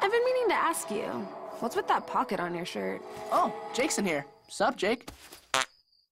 I've been meaning to ask you. What's with that pocket on your shirt? Oh, Jake's in here. Sup, Jake?